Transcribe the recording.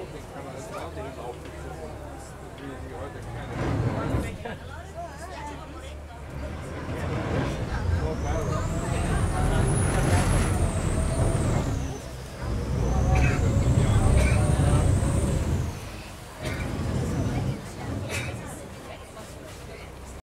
Republican kind of mentality is all for sure. You know, the other.